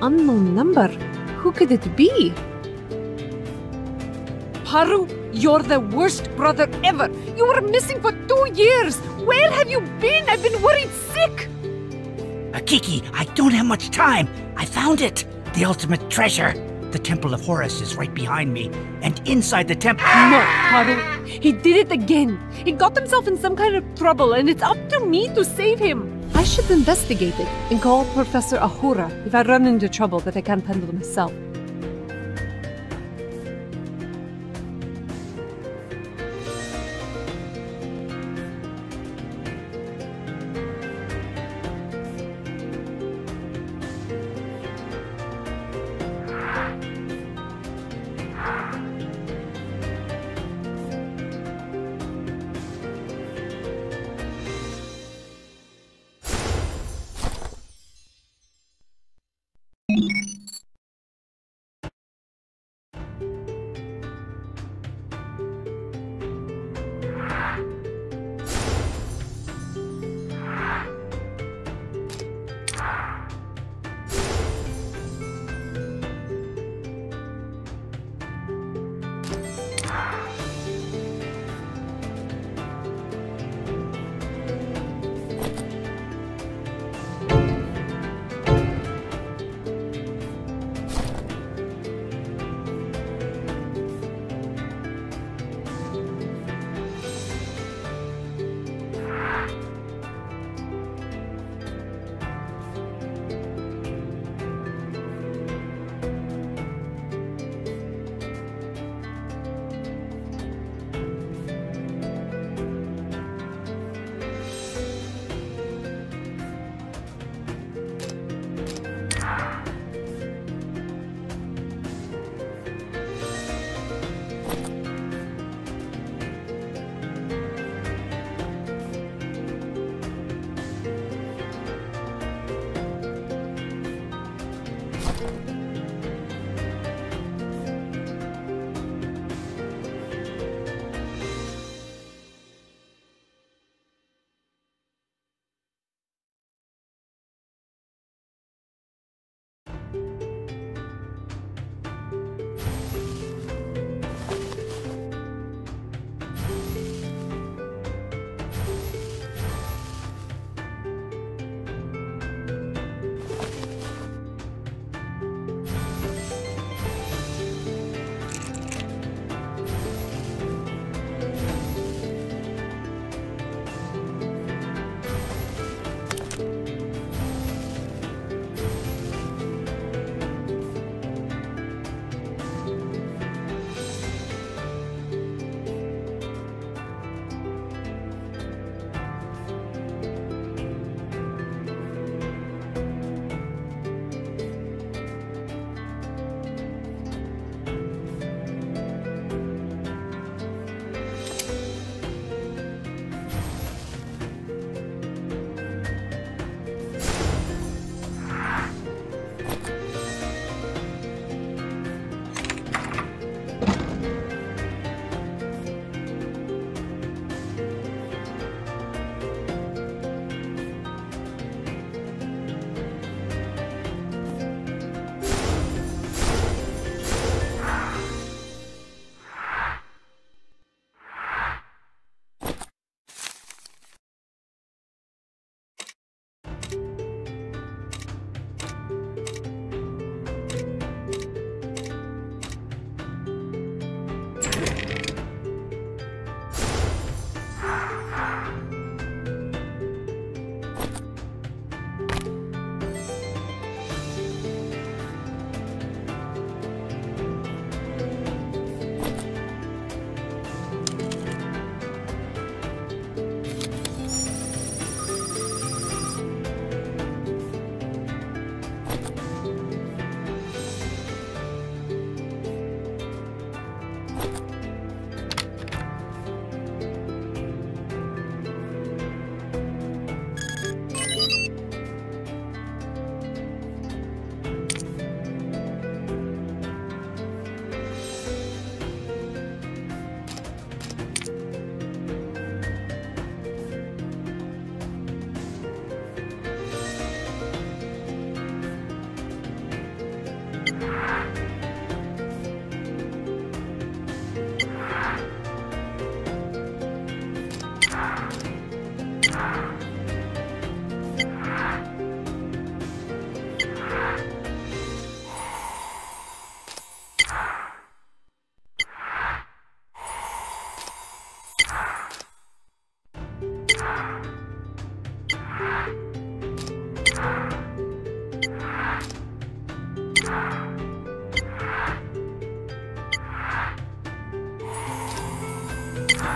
An unknown number. Who could it be? Paru, you're the worst brother ever. You were missing for two years. Where have you been? I've been worried sick. Akiki, I don't have much time. I found it. The ultimate treasure. The Temple of Horus is right behind me. And inside the temple. No, Haru. He did it again. He got himself in some kind of trouble, and it's up to me to save him. I should investigate it and call Professor Ahura if I run into trouble that I can't handle myself.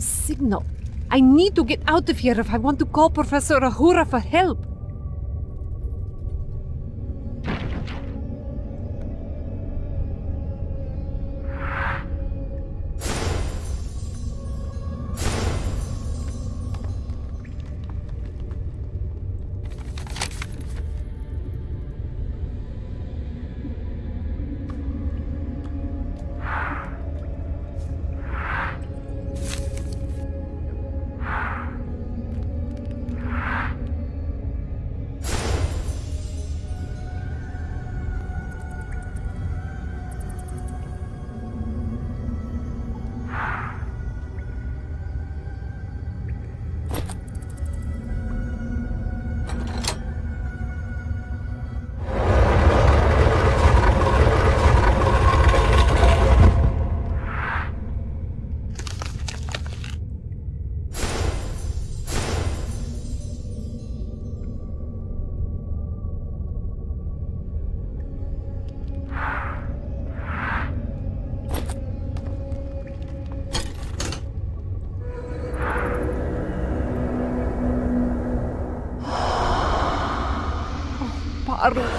Signal. I need to get out of here if I want to call Professor Ahura for help. Paru.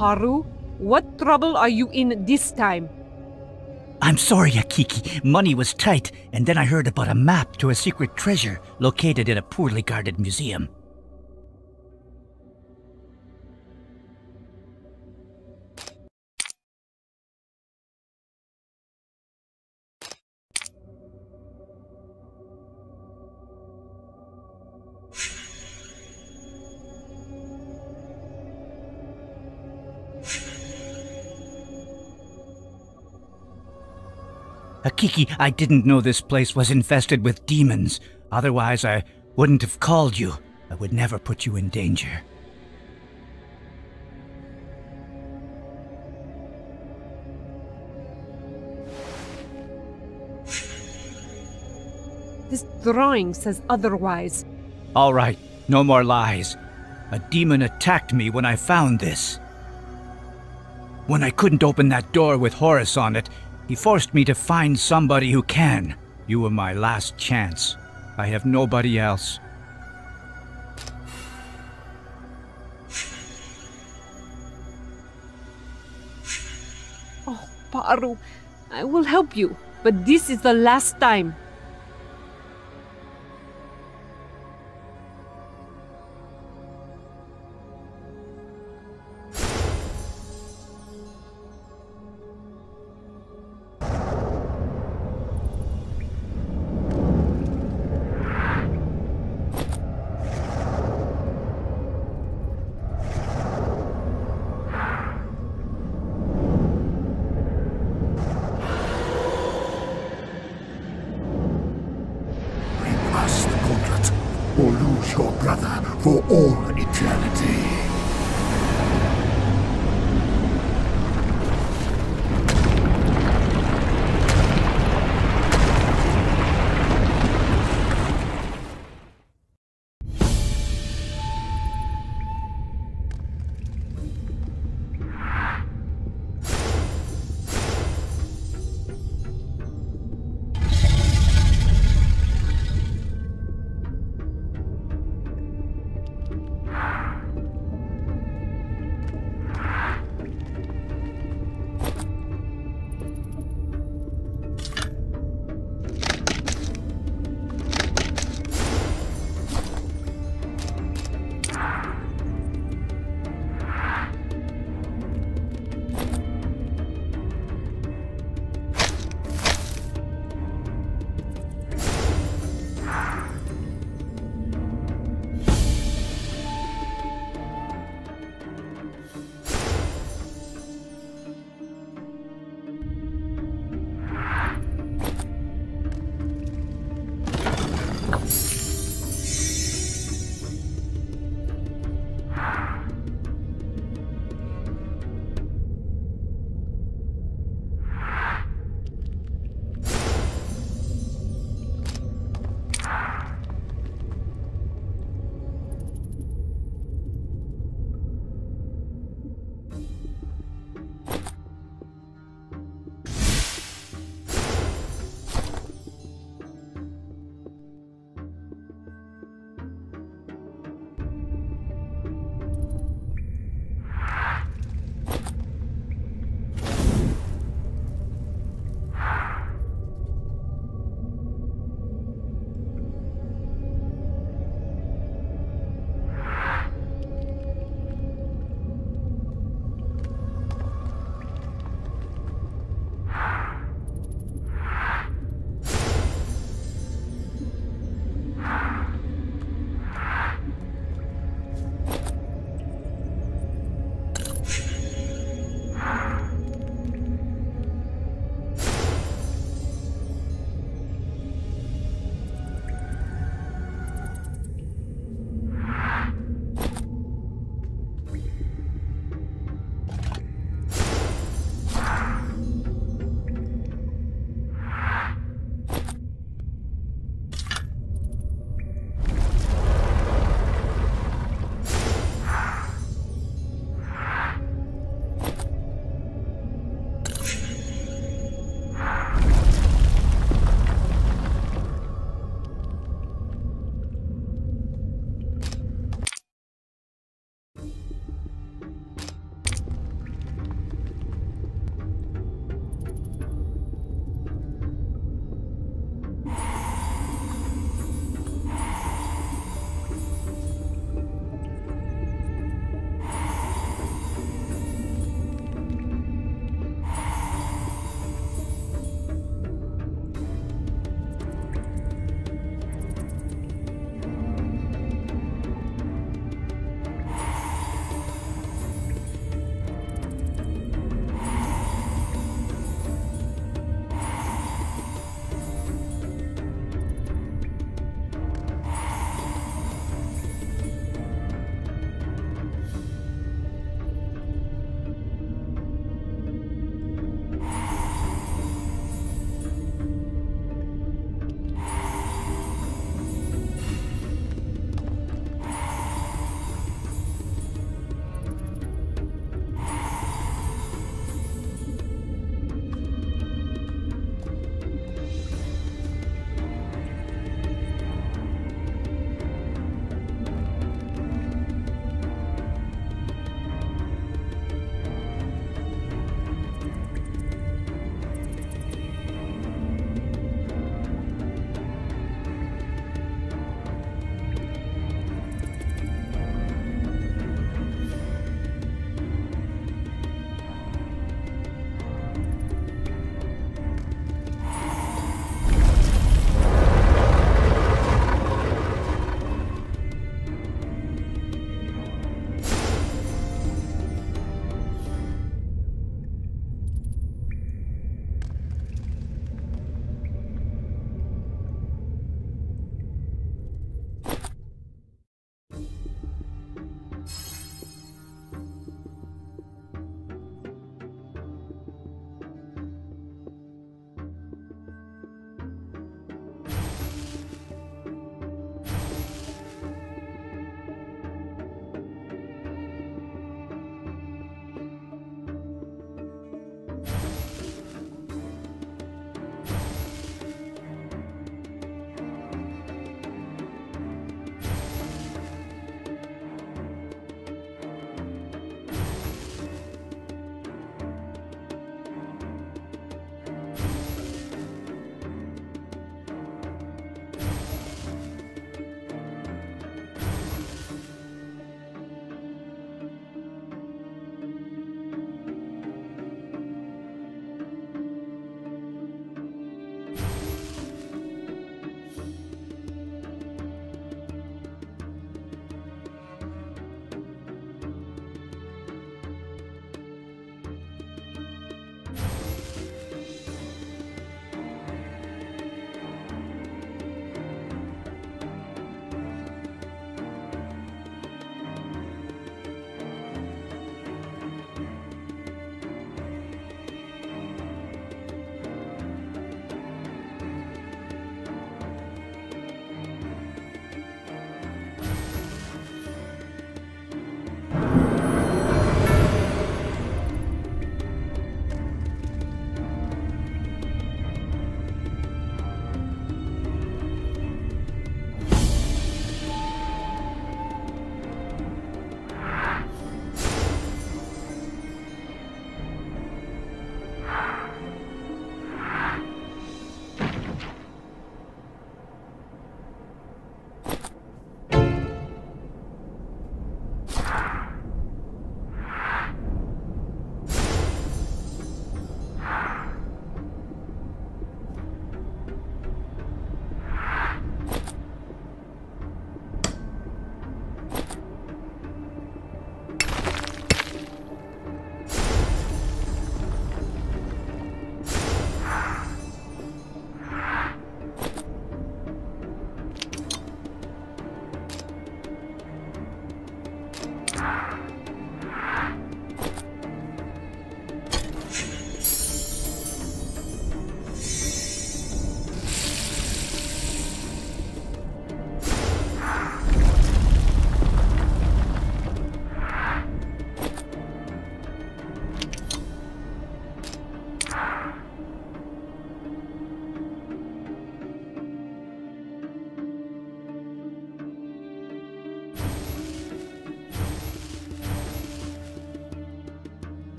Haru, what trouble are you in this time? I'm sorry, Akiki. Money was tight, and then I heard about a map to a secret treasure located in a poorly guarded museum. Akiki, I didn't know this place was infested with demons. Otherwise, I wouldn't have called you. I would never put you in danger. This drawing says otherwise. All right, no more lies. A demon attacked me when I found this. When I couldn't open that door with Horus on it, he forced me to find somebody who can. You were my last chance. I have nobody else. Oh, Paru, I will help you, but this is the last time.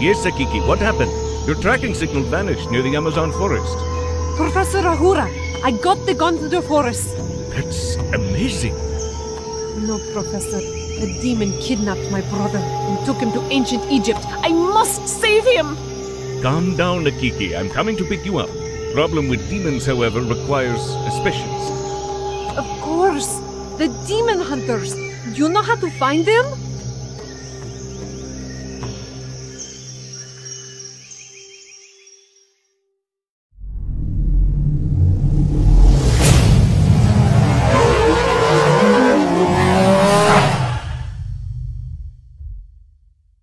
Yes, Akiki, what happened? Your tracking signal vanished near the Amazon forest. Professor Ahura, I got the gun to the forest. That's amazing. No, Professor. The demon kidnapped my brother and took him to ancient Egypt. I must save him! Calm down, Akiki. I'm coming to pick you up. Problem with demons, however, requires a specialist. Of course. The demon hunters. You know how to find them?